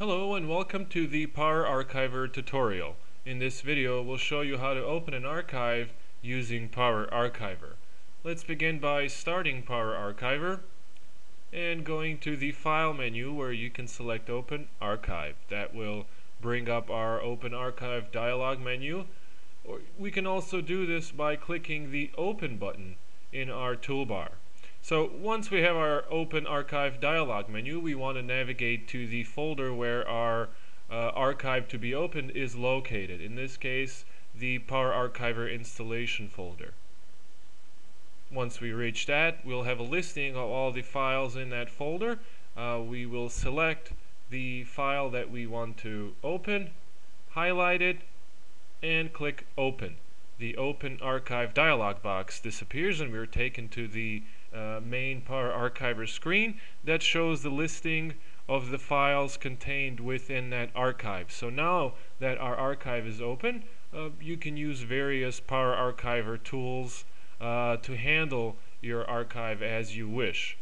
Hello and welcome to the Power Archiver tutorial. In this video we'll show you how to open an archive using Power Archiver. Let's begin by starting Power Archiver and going to the File menu where you can select Open Archive. That will bring up our Open Archive dialog menu. We can also do this by clicking the Open button in our toolbar. So once we have our Open Archive dialog menu, we want to navigate to the folder where our uh, archive to be opened is located. In this case, the Power Archiver installation folder. Once we reach that, we'll have a listing of all the files in that folder. Uh, we will select the file that we want to open, highlight it, and click Open. The Open Archive dialog box disappears and we're taken to the uh, main Power Archiver screen that shows the listing of the files contained within that archive. So now that our archive is open, uh, you can use various Power Archiver tools uh, to handle your archive as you wish.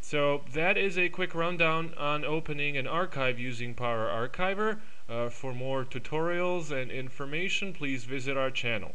So that is a quick rundown on opening an archive using Power Archiver. Uh, for more tutorials and information, please visit our channel.